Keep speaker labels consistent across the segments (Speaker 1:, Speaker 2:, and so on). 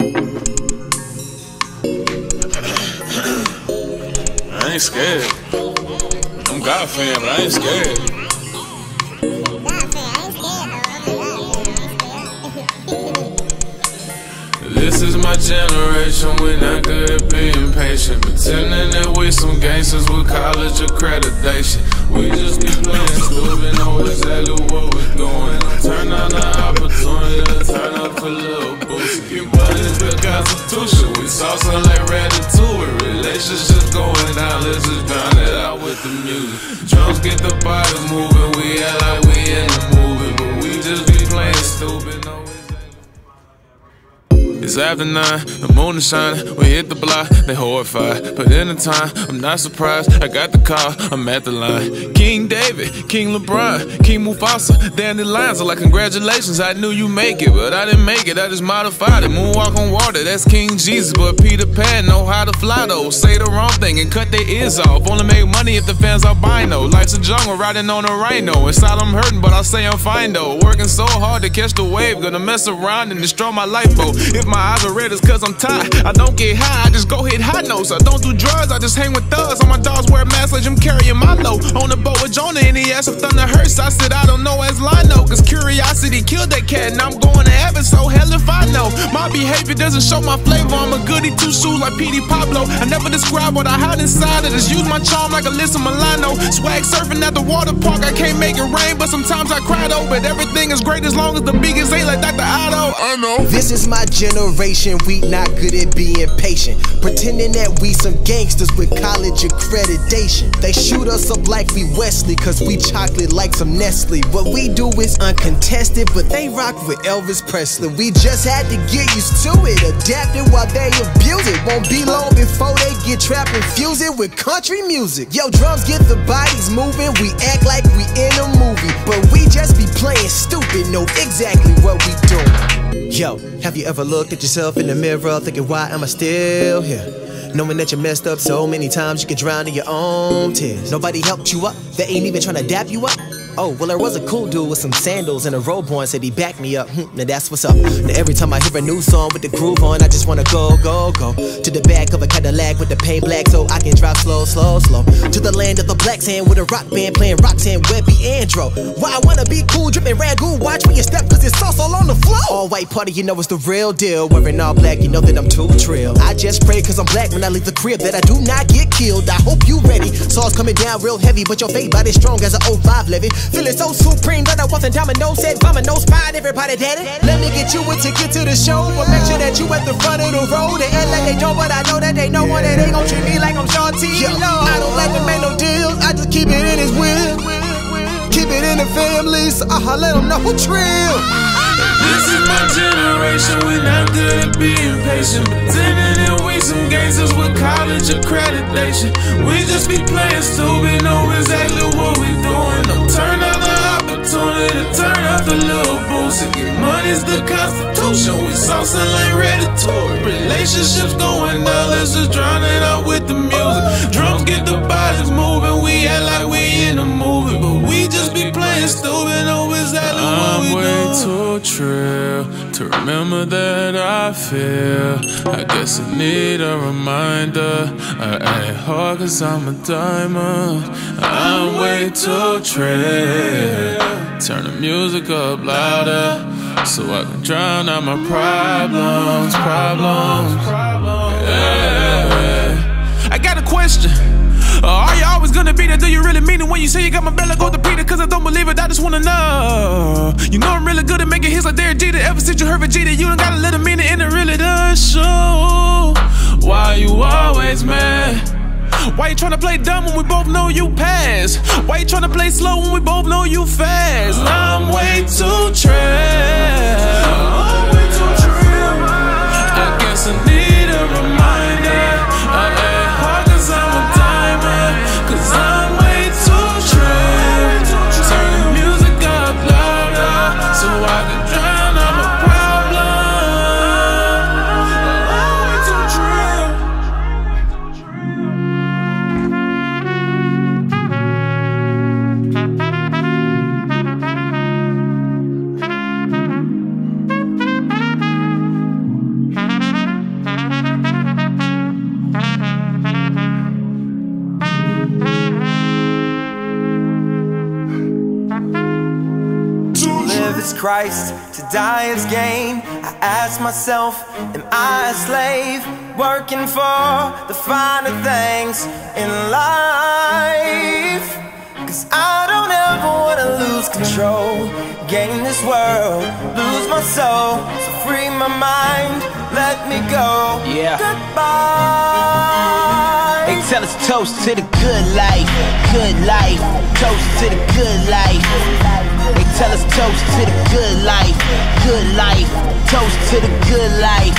Speaker 1: I ain't scared. I'm God fan, but I ain't scared. This is my generation, we're not good at being patient. Pretending that we some gangsters with college accreditation. We just be playing stupid, know exactly what we're doing. Turn on the opportunity turn up a little Constitution, we saucing like ratatouille. Relationships going down, let's just after nine, the moon is shining. We hit the block, they horrified. But in the time, I'm not surprised. I got the call, I'm at the line. King David, King LeBron, King Mufasa, Danny Lines like, congratulations, I knew you make it, but I didn't make it. I just modified it. Moonwalk on water, that's King Jesus. But Peter Pan know how to fly though. Say the wrong thing and cut their ears off. Only make money if the fans are albino. Life's a jungle, riding on a rhino. Inside I'm hurting, but I say I'm fine though. Working so hard to catch the wave, gonna mess around and destroy my life, though. If my eyes are red, it's cause I'm tired. I don't get high, I just go hit high notes. I don't do drugs, I just hang with thugs. All my dogs wear masks like I'm carrying my load. On the boat with Jonah and he asked if thunder hurts. I said, I don't know as Lino, cause curiosity killed that cat. And I'm going to heaven, so hell if I know. My behavior doesn't show my flavor. I'm a goody two shoes like Petey Pablo. I never describe what I hide inside. I just use my charm like Alyssa Milano. Swag surfing at the water park, I can't make it rain, but sometimes I cry though. But everything is great as long as the biggest ain't like Dr. Otto. I know.
Speaker 2: This is my generation, we not good at being patient. Pretending that we some gangsters with college accreditation. They shoot us up like we Wesley, cause we chocolate like some Nestle. What we do is uncontested, but they rock with Elvis Presley. We just had to get used to it, adapting while they abuse it. Won't be long before they get trapped and fuse it with country music. Yo, drums get the bodies moving, we act like we in a movie, but we just be playing stupid, know exactly what we doing. Yo, have you ever looked at yourself in the mirror thinking, why am I still here? Knowing that you messed up so many times you could drown in your own tears. Nobody helped you up, they ain't even trying to dap you up. Oh, well, there was a cool dude with some sandals and a robe on, said he backed me up. Hmm, now that's what's up. Now every time I hear a new song with the groove on, I just wanna go, go, go to the back of a Cadillac with the paint black so I can drive slow, slow, slow to the land of the black sand with a rock band playing Roxanne Webby Andro. Why I wanna be cool, dripping ragu, watch me you step All white party, you know it's the real deal. Wearing all black, you know that I'm too trill. I just pray cause I'm black when I leave the crib that I do not get killed. I hope you ready. Sauce coming down real heavy, but your fate body strong as an 05 levy. Feeling so supreme that I wasn't domino said no spot everybody daddy. Let me get you a ticket to the show, but make sure that you at the front of the road. They act like they don't, but I know that they know one and they gon' treat me like I'm Shorty. Yo, I don't like to make no deals, I just keep it in his will. Keep it in the family, so uh-huh, I let them know who trill.
Speaker 1: This is my generation, we're not good at being patient. Pretending that we some gangsters with college accreditation. We just be playing stupid, know exactly what we doing. Don't turn on the opportunity to turn up the little boost. Money's the constitution, we saucing like ratatouille. Relationships going down, let's just drown it out with the that I feel. I guess I need a reminder. I ain't hard cause I'm a diamond. I'm way too trill. Turn the music up louder so I can drown out my problems. Problems. Yeah. I got a question. Uh, are you always gonna be there? Do you really mean it when you say you got my belly go to Peter? Cause I don't believe it, I just wanna know. You know I'm really good at making hits like Derek Jeter. Ever since you heard Vegeta, you don't got a little meaning and it really does show. Why you always mad? Why you tryna play dumb when we both know you pass? Why you tryna play slow when we both know you fast? I'm way too trash.
Speaker 3: Christ, to die is gain. I ask myself, am I a slave? Working for the finer things in life. Cause I don't ever wanna lose control. Gain this world, lose my soul. So free my mind, let me go.
Speaker 4: Yeah.
Speaker 3: Goodbye.
Speaker 4: They tell us toast to the good life, good life, toast to the good life. Tell us toast to the good life, good life, toast to the good life.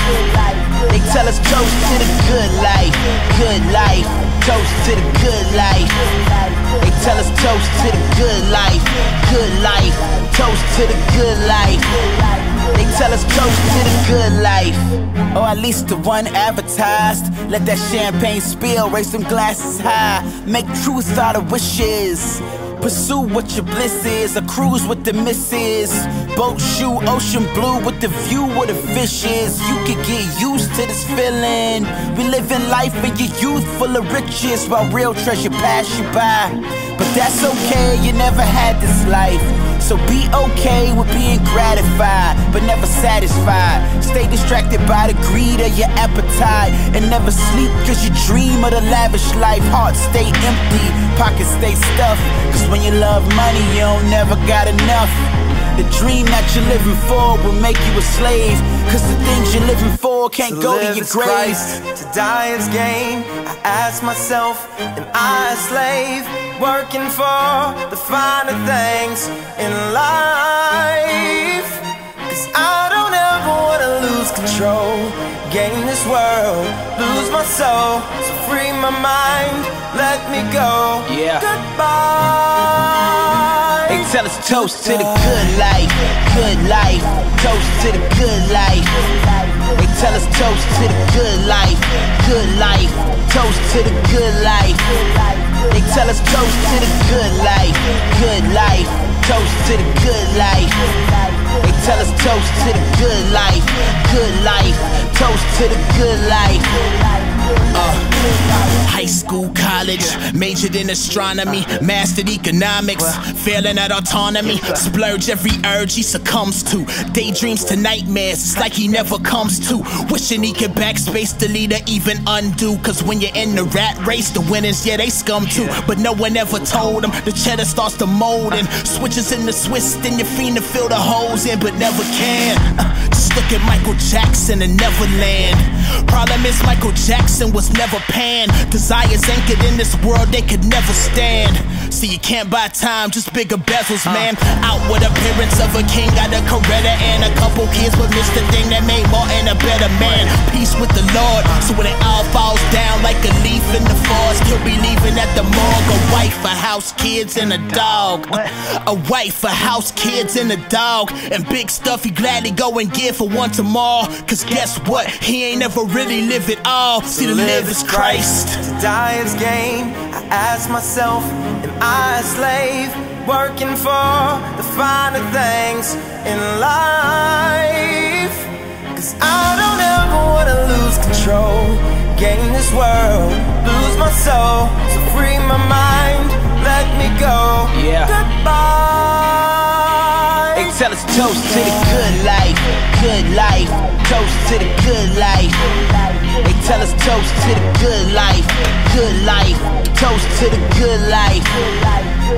Speaker 4: They tell us toast to the good life, good life, toast to the good life. They tell us toast to the good life, good life, toast to the good life. They tell us toast to the good life, or at least the one advertised. Let that champagne spill, raise them glasses high, make truth out of wishes. Pursue what your bliss is, a cruise with the misses. Boat shoe, ocean blue with the view where the fish is. You could get used to this feeling. We live in life in your youth full of riches while real treasure pass you by. But that's okay, you never had this life. So be okay with being gratified, but never satisfied. Stay distracted by the greed of your appetite. And never sleep cause you dream of the lavish life. Heart stay empty, pockets stay stuffed. Cause when you love money, you don't never got enough. The dream that you're living for will make you a slave. Cause the things you're living for can't
Speaker 3: To
Speaker 4: go to your grave.
Speaker 3: Christ, to die is gain. I ask myself, am I a slave? Working for the finer things in life. Cause I don't ever wanna lose control. Gain this world, lose my soul. So free my mind, let me go.
Speaker 4: Yeah.
Speaker 3: Goodbye.
Speaker 4: Tell us toast to the good life, good life, toast to the good life. They tell us toast to the good life, good life, toast to the good life. They tell us toast to the good life, good life, toast to the good life. They tell us toast to the good life, good life, toast to the good life. Uh. High school, college, majored in astronomy, mastered economics, failing at autonomy, splurge every urge he succumbs to. Daydreams to nightmares, it's like he never comes to. Wishing he could backspace, delete, or even undo. Cause when you're in the rat race, the winners, yeah, they scum too. But no one ever told him the cheddar starts to mold and switches in the Swiss, then you fiend to fill the holes in, but never can. Uh, just look at Michael Jackson and Neverland. Problem is, Michael Jackson was never panned. Desires anchored in this world they could never stand. See, you can't buy time, just bigger bezels, man. Outward appearance of a king, got a Coretta and a couple kids, but missed the thing that made Martin a better man. Peace with the Lord, so when it all falls down like a leaf in the forest, he'll be leaving at the morgue. A wife, a house, kids, and a dog. A wife, a house, kids, and a dog. And big stuff he gladly go and give for one tomorrow. Cause guess what? He ain't ever really live it all. See, to live is Christ.
Speaker 3: To die is gain. I ask myself, am I a slave? Working for the finer things in life. Cause I don't ever wanna lose control. Gain this world, lose my soul. So free my mind, let me go.
Speaker 4: Yeah.
Speaker 3: Goodbye.
Speaker 4: Tell us toast to the good life, good life, toast to the good life. They tell us toast to the good life, good life, toast to the good life.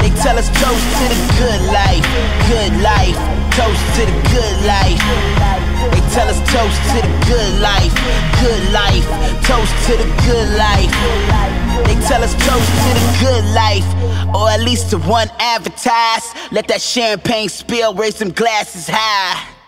Speaker 4: They tell us toast to the good life, good life, toast to the good life. They tell us toast to the good life, good life, toast to the good life. They tell us toast to the good life, or at least to one advertised. Let that champagne spill, raise them glasses high.